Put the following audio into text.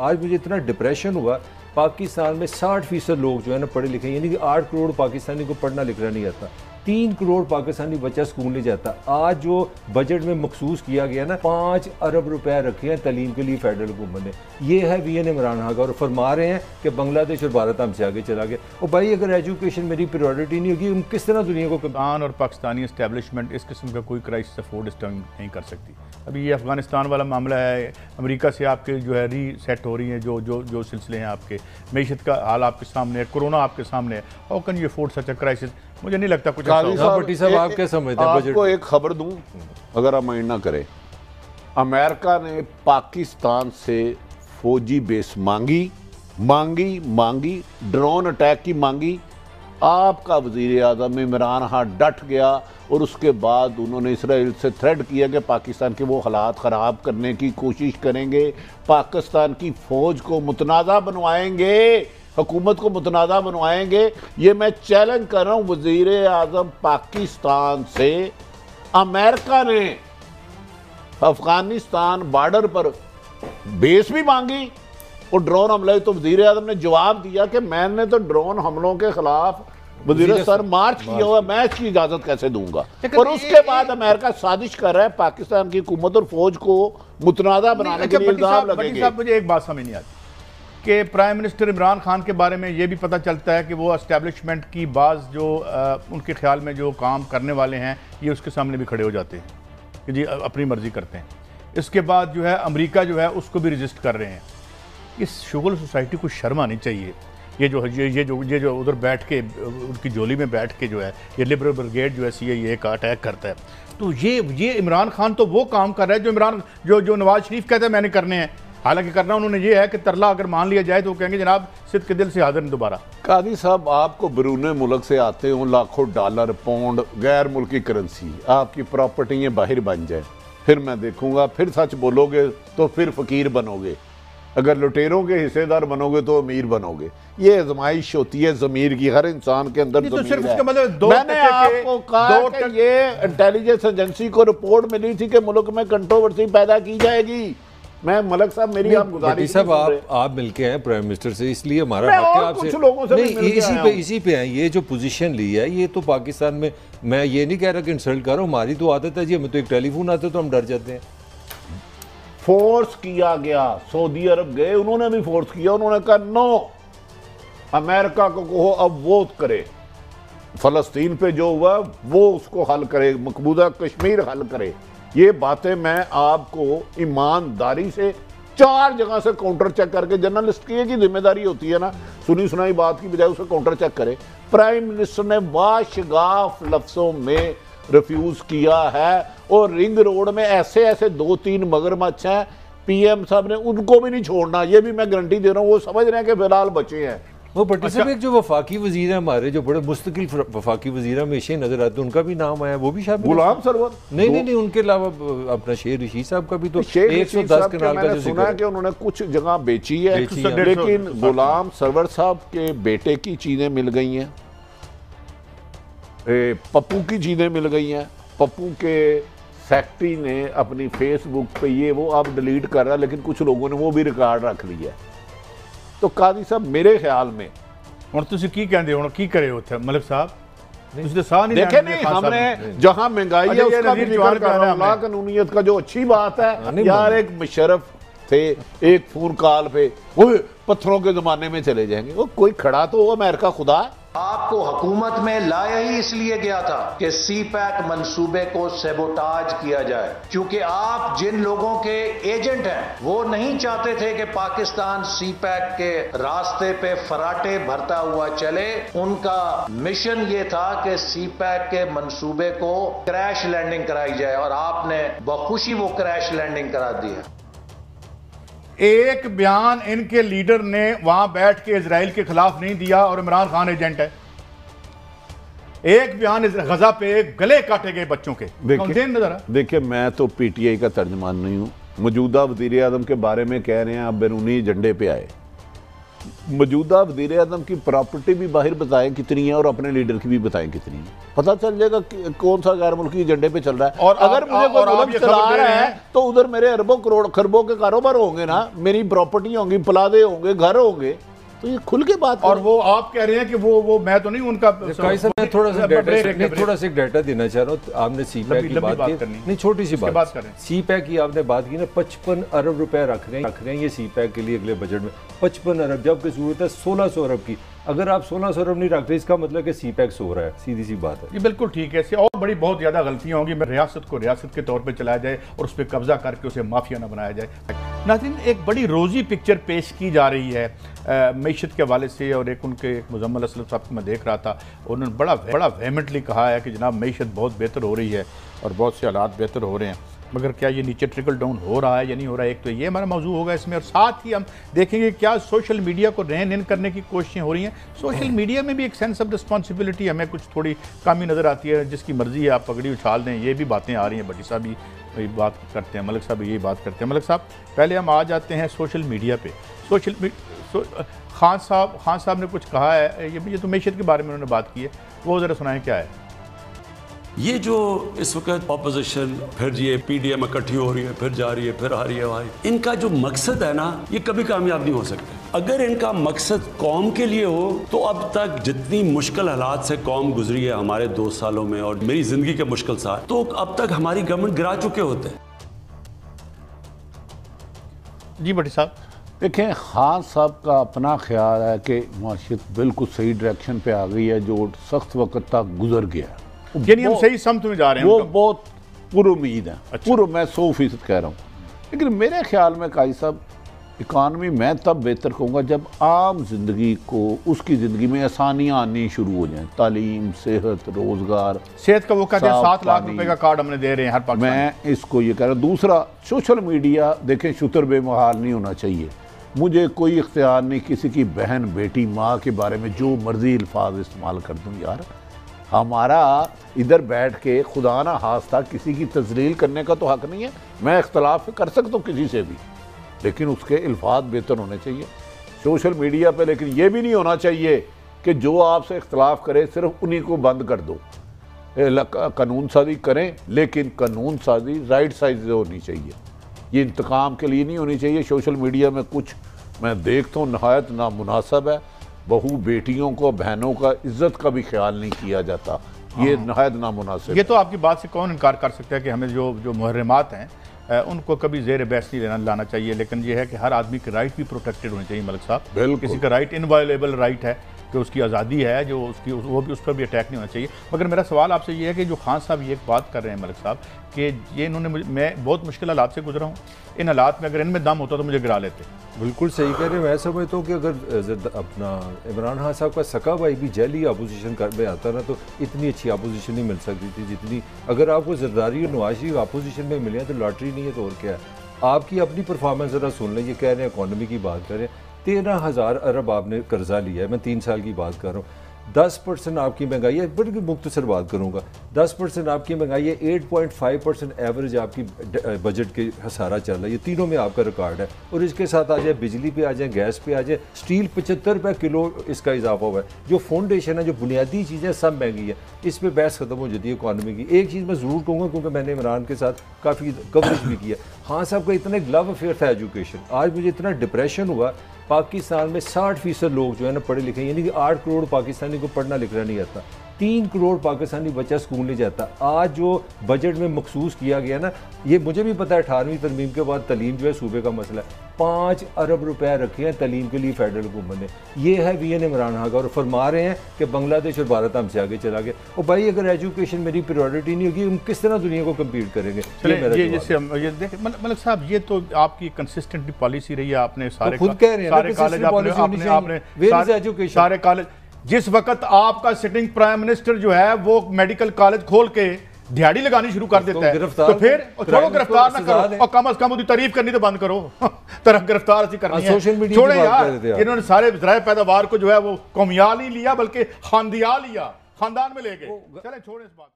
आज मुझे इतना डिप्रेशन हुआ, पाकिस्तान में साठ फ़ीसद लोग जो है ना पढ़े लिखे यानी कि आठ करोड़ पाकिस्तानी को पढ़ना लिखना नहीं आता तीन करोड़ पाकिस्तानी बच्चा स्कूल नहीं जाता। आज जो बजट में मखसूस किया गया ना, पाँच अरब रुपए रखे हैं तलीम के लिए फेडरल हुकूमत ने। ये है वी एन इमरान का और फरमा रहे हैं कि बांग्लादेश और भारत हमसे आगे चला गया। और भाई, अगर एजुकेशन मेरी प्रायोरिटी नहीं होगी, हम किस तरह दुनिया को पाकिस्तान और पाकिस्तानी इस्टेबलिशमेंट इस किस्म का कोई क्राइसिस अफोर्ड नहीं कर सकती। अभी ये अफ़गानिस्तान वाला मामला है अमेरिका से आपके जो है रीसेट हो रही हैं जो जो जो सिलसिले हैं आपके। मीशत का हाल आपके सामने है कोरोना आपके सामने है। How can you afford such a crisis मुझे नहीं लगता कुछ साहब, आप क्या समझते हैं आपको एक खबर दूँ अगर आप माइंड ना करें। अमेरिका ने पाकिस्तान से फौजी बेस मांगी मांगी मांगी ड्रोन अटैक की मांगी आपका वज़ीर अजम इमरान खान डट गया और उसके बाद उन्होंने इसराइल से थ्रेड किया कि पाकिस्तान के वो हालात ख़राब करने की कोशिश करेंगे, पाकिस्तान की फ़ौज को मुतनाज़ा बनवाएँगे, हुकूमत को मुतनाज़ा बनवाएँगे। ये मैं चैलेंज कर रहा हूँ, वज़ीर अजम पाकिस्तान से अमेरिका ने अफ़गानिस्तान बॉर्डर पर बेस भी मांगी। और ड्रोन हमले तो वज़ीर आज़म ने जवाब दिया कि मैंने तो ड्रोन हमलों के खिलाफ वज़ीर सर मार्च किया हुआ मैं इसकी इजाज़त कैसे दूँगा? और उसके बाद अमेरिका साजिश कर रहा है पाकिस्तान की हुकूमत और फौज को मुतनाज़ा बनाने के अच्छा, लिए इल्ज़ाम लगेंगे। मुझे एक बात समझ नहीं आती कि प्राइम मिनिस्टर इमरान खान के बारे में ये भी पता चलता है कि वो एस्टेब्लिशमेंट की बाज जो अ, उनके ख्याल में जो काम करने वाले हैं ये उसके सामने भी खड़े हो जाते हैं कि जी अपनी मर्ज़ी करते हैं। इसके बाद जो है अमेरिका जो है उसको भी रजिस्ट कर रहे हैं। इस शुगल सोसाइटी को शर्म आनी चाहिए। ये जो, ये ये जो ये जो उधर बैठ के, उनकी जोली में बैठ के जो है, ये लिबरल ब्रिगेड जो है सी ए का अटैक करता है। तो ये ये इमरान खान तो वो काम कर रहा है जो इमरान, जो जो नवाज़ शरीफ कहते हैं, मैंने करने हैं। हालाँकि करना उन्होंने ये है कि तरला अगर मान लिया जाए तो कहेंगे, जनाब, सिद्ध के दिल से हाजिर दोबारा। कादी साहब, आपको बरून मुल्क से आते हो, लाखों डॉलर पाउंड गैर मुल्की करेंसी, आपकी प्रॉपर्टियाँ बाहर बन जाए। फिर मैं देखूँगा, फिर सच बोलोगे तो फिर फकीर बनोगे। अगर लुटेरों के हिस्सेदार बनोगे तो अमीर बनोगे। ये आजमाइश होती है जमीर की हर इंसान के अंदर तो सिर्फ़ है। उसका मतलब दो मैंने आपको कहा दो कि ये इंटेलिजेंस एजेंसी को रिपोर्ट मिली थी कि मुल्क में कंट्रोवर्सी पैदा की जाएगी। मैं मलक साहब मेरी आप गुजारिश साहब आप आप मिलके हैं प्राइम मिनिस्टर से इसलिए हमारा हक है आपसे लोगों से नहीं इसी पे इसी पे है ये जो पोजीशन ली है ये तो पाकिस्तान में मैं ये नहीं कह रहा कि इंसल्ट कर रहा हूँ हमारी तो आदत है जी हमें तो एक टेलीफोन आता है तो हम डर जाते हैं। फोर्स किया गया। सऊदी अरब गए, उन्होंने भी फोर्स किया। उन्होंने कहा, नो, अमेरिका को कहो, अब वो करे। फलस्तीन पे जो हुआ, वो उसको हल करे, मकबूजा कश्मीर हल करे। ये बातें मैं आपको ईमानदारी से चार जगह से काउंटर चेक करके जर्नलिस्ट की ही ज़िम्मेदारी होती है ना, सुनी सुनाई बात की बजाय उसे काउंटर चेक करे। प्राइम मिनिस्टर ने वाशगाफ लफ्जों में रिफ्यूज किया है। और रिंग रोड में ऐसे ऐसे दो तीन मगरमच्छ हैं पीएम साहब ने उनको भी नहीं छोड़ना। ये भी मैं गारंटी दे रहा हूँ वो समझ रहे हैं कि फ़िलहाल बचे हैं। वो भट्टी अच्छा- साहब एक जो वफाकी वज़ीर है हमारे जो बड़े मुस्तकिल वफाकी वज़ीर हमेशा ही नज़र आते हैं उनका भी नाम आया वो भी है? गुलाम सरवर। नहीं नहीं नहीं उनके अलावा अपना शेर रशीद साहब का भी तो एक सौ दस कनाल का जो सुना है। कि उन्होंने कुछ जगह बेची है लेकिन गुलाम सरवर साहब के बेटे की चीज़ें मिल गई हैं। पप्पू की चीज़ें मिल गई हैं। पप्पू के सेक्रेटरी ने अपनी फेसबुक पे ये वो अब डिलीट कर रहा है लेकिन कुछ लोगों ने वो भी रिकॉर्ड रख लिया है तो कादी साहब मेरे ख्याल में ਹੁਣ ਤੁਸੀਂ ਕੀ ਕਹਿੰਦੇ ਹੋ ਹੁਣ ਕੀ ਕਰੇ ਉੱਥੇ ਮਲਿਕ ਸਾਹਿਬ ਤੁਸੀਂ ਤਾਂ ਸਾਹ ਨਹੀਂ देखे ਲੈਣ ਦਿੰਦੇ नहीं खान साहब हमने ਨੂੰ। जहां महंगाई अच्छा, है ये उसका भी नज़ीर जिक्र जवान कर रहा बयान है हूं ला हमने। कानूनियत का जो अच्छी बात है नहीं यार मानते। एक मुशरफ थे एक फोन कॉल पे वो पत्थरों के जमाने में चले जाएंगे वो कोई खड़ा तो हो अमेरिका खुदा है आपको हुकूमत में लाया ही इसलिए गया था कि सी पैक मनसूबे को सेबोटाज किया जाए। क्योंकि आप जिन लोगों के एजेंट हैं, वो नहीं चाहते थे कि पाकिस्तान सी पैक के रास्ते पे फराटे भरता हुआ चले। उनका मिशन ये था कि सी पैक के मनसूबे को क्रैश लैंडिंग कराई जाए। और आपने बखुशी वो क्रैश लैंडिंग करा दी है। एक बयान इनके लीडर ने वहाँ बैठ के इसराइल के खिलाफ नहीं दिया और इमरान खान एजेंट है। एक बयान इस गजा पे गले काटे गए बच्चों के। देखिए- देखिए मैं तो पीटीआई का तर्जमान नहीं हूँ। मौजूदा वज़ीर आज़म के बारे में कह रहे हैं आप बैरूनी झंडे पे आए। मौजूदा वज़ीर अजम की प्रॉपर्टी भी बाहर बताएँ कितनी है और अपने लीडर की भी बताएँ कितनी है। पता चल जाएगा कौन सा गैर मुल्की एजेंडे पे चल रहा है। और अगर आ, मुझे कोई मुल्क चला रहा है तो उधर मेरे अरबों करोड़ खरबों के कारोबार होंगे ना मेरी प्रॉपर्टी होंगी प्लाजे होंगे घर होंगे तो ये खुल के बात और वो आप कह रहे हैं कि वो वो मैं तो नहीं उनका मैं थोड़ा सा डाटा थोड़ा सा एक डाटा देना चाह रहा हूँ आपने सी पैक की बात की। नहीं छोटी सी बात। सी पैक की आपने बात की ना पचपन अरब रुपए रख रहे हैं रख रहे हैं ये सी पैक के लिए अगले बजट में। पचपन अरब जबकि ज़रूरत है सोलह सौ अरब की। अगर आप सोलह सौ अरब नहीं रख रहे इसका मतलब कि सी पैक सो रहा है सीधी सी बात है। ये बिल्कुल ठीक है इससे और बड़ी बहुत ज़्यादा गलतियाँ होंगी। मैं रियासत को रियासत के तौर पर चलाया जाए और उस पर कब्जा करके उसे माफिया ना बनाया जाए। नाजिन एक बड़ी रोज़ी पिक्चर पेश की जा रही है। मीशत के हवाले से और एक उनके मुजम्मल असलम साहब को मैं देख रहा था, उन्होंने बड़ा बड़ा वेमेंटली कहा है कि जनाब मीशत बहुत बेहतर हो रही है और बहुत से हालात बेहतर हो रहे हैं। मगर क्या ये नीचे ट्रिकल डाउन हो रहा है या नहीं हो रहा है? एक तो ये हमारा मौजू होगा इसमें और साथ ही हम देखेंगे क्या सोशल मीडिया को रहन इन करने की कोशिशें हो रही हैं। सोशल मीडिया में भी एक सेंस ऑफ़ रिस्पॉन्सिबिलिटी हमें कुछ थोड़ी कमी नज़र आती है। जिसकी मर्ज़ी है, आप पगड़ी उछाल दें, ये भी बातें आ रही हैं। भट्टी साहब ये बात करते हैं, मलक साहब यही बात करते हैं। मलक साहब, पहले हम आ जाते हैं सोशल मीडिया पर सोशल खान साहब खान साहब ने कुछ कहा है, ये ये तो मीशत के बारे में उन्होंने बात की है। वो ज़रा सुनाएँ क्या है? ये जो इस वक्त ऑपोजिशन फिर ये पीडीएम इकट्ठी हो रही है फिर जा रही है फिर आ रही है वहाँ इनका जो मकसद है ना ये कभी कामयाब नहीं हो सकते। अगर इनका मकसद कौम के लिए हो तो अब तक जितनी मुश्किल हालात से कौम गुजरी है हमारे दो सालों में और मेरी ज़िंदगी के मुश्किल साल तो अब तक हमारी गवर्नमेंट गिरा चुके होते हैं। जी भट्टी साहब। देखें खान साहब का अपना ख्याल है कि माशियत बिल्कुल सही डायरेक्शन पे आ गई है जो सख्त वक्त तक गुजर गया है। यानी हम सही समत में जा रहे हैं वो। बहुत पुरुद है। अच्छा। पूरा मैं सौ फ़ीसद कह रहा हूँ। लेकिन मेरे ख्याल में काई साहब इकानमी मैं तब बेहतर कहूँगा जब आम ज़िंदगी को उसकी ज़िंदगी में आसानियाँ आनी शुरू हो जाएँ। तालीम सेहत रोज़गार सेहत का वो कहते हैं सात लाख। रुपए का कार्ड हमने दे रहे हैं हर मैं। इसको ये कह रहा हूँ। दूसरा सोशल मीडिया देखें शुतर बेमहाल नहीं होना चाहिए। मुझे कोई इख्तियार नहीं किसी की बहन बेटी माँ के बारे में जो मर्ज़ी अल्फाज इस्तेमाल कर दूँ यार। हमारा इधर बैठ के खुदा ना हास्ता किसी की तजलील करने का तो हक नहीं है। मैं इख्तलाफ कर सकता हूँ किसी से भी, लेकिन उसके अल्फाज बेहतर होने चाहिए। सोशल मीडिया पे लेकिन ये भी नहीं होना चाहिए कि जो आपसे इख्तलाफ करे, सिर्फ़ उन्हीं को बंद कर दो। कानून साजी करें, लेकिन कानून साजी राइट साइज़ होनी चाहिए। ये इंतकाम के लिए नहीं होनी चाहिए। सोशल मीडिया में कुछ मैं देखता हूँ, नहायत नामुनासब है। बहू बेटियों को बहनों का इज़्ज़त का भी ख्याल नहीं किया जाता। ये नहायत नामनासिब ये तो आपकी बात से कौन इनकार कर सकता है कि हमें जो जो मुहर्रमात हैं उनको कभी जेर बहस नहीं लेना लाना चाहिए। लेकिन ये है कि हर आदमी के राइट भी प्रोटेक्टेड होने चाहिए मलिक साहब। बिल्कुल। किसी का राइट इनवायलेबल राइट है। कि उसकी आज़ादी है, जो उसकी, वो भी उस पर भी अटैक नहीं होना चाहिए। मगर मेरा सवाल आपसे ये है कि जो खान साहब ये बात कर रहे हैं, मलिक साहब, कि ये इन्होंने मैं बहुत मुश्किल हालात से गुजरा हूँ। इन हालात में अगर इनमें दम होता तो मुझे गिरा लेते। बिल्कुल सही कह रहे हैं। मैं समझता हूँ कि अगर अपना इमरान खान साहब का सका भाई भी जैली अपोजिशन कर में आता ना तो इतनी अच्छी अपोजिशन नहीं मिल सकती थी जितनी, अगर आपको जरदारी और नवाज़ अपोजिशन में मिले तो लॉटरी नहीं है तो और क्या है? आपकी अपनी परफॉर्मेंस ज़रा सुन लें, ये कह रहे हैं इकॉनमी की बात कर रहे हैं। तेरह हज़ार अरब आपने कर्जा लिया है। मैं तीन साल की बात कर रहा हूँ। दस परसेंट आपकी महँगाई है। बड़ी मुख्तसर बात करूँगा। दस परसेंट आपकी महँगाई है। Eight point five percent average आपकी बजट के हसारा चल रहा है। ये तीनों में आपका रिकॉर्ड है। और इसके साथ आ जाए, बिजली पे आ जाए, गैस पे आ जाए, स्टील पचहत्तर रुपये किलो इसका इजाफा हुआ है। जो फाउंडेशन है, जो बुनियादी चीज़ें सब महँगी है। इस पर बहस खत्म हो जाती है इकानमी की। एक चीज़ मैं ज़रूर कहूँगा, क्योंकि मैंने इमरान के साथ काफ़ी कवरेज भी किया हाँ। साहब, का इतना लव अफेयर था एजुकेशन आज मुझे इतना डिप्रेशन हुआ पाकिस्तान में साठ फ़ीसद लोग जो है ना पढ़े लिखे यानी कि आठ करोड़ पाकिस्तानी को पढ़ना लिखना नहीं आता। तीन करोड़ पाकिस्तानी बच्चा स्कूल नहीं जाता। आज जो बजट में मखसूस किया गया ना ये मुझे भी पता है अठारहवीं तरमीम के बाद तलीम जो है सूबे का मसला है। पाँच अरब रुपए रखे हैं तलीम के लिए फेडरल हुकूमत ने। यह है वी एन इमरान खान का और फरमा रहे हैं कि बांग्लादेश और भारत हमसे आगे चला गया। और भाई अगर एजुकेशन मेरी प्रायोरिटी नहीं होगी हम किस तरह दुनिया को कम्पीट करेंगे? चले ये जैसे हम ये देखें मलिक साहब ये तो आपकी कंसिस्टेंट पॉलिसी रही है आपने सारे खुद कह रहे हैं सारे कॉलेज आपने आपने? सारे कॉलेज जिस वक्त आपका सिटिंग प्राइम मिनिस्टर जो है वो मेडिकल कॉलेज खोल के दिहाड़ी लगानी शुरू कर देता है। तो फिर छोड़ो गिरफ़्तार ना करो और कम अज कम उसकी तारीफ़ करनी तो बंद करो। तरफ़ गिरफ़्तार करनी हाँ, social media छोड़े यार। इन्होंने सारे जराए पैदावार को जो है वो कौमिया नहीं लिया बल्कि खानदिया लिया। खानदान में ले गए। चले छोड़े इस बात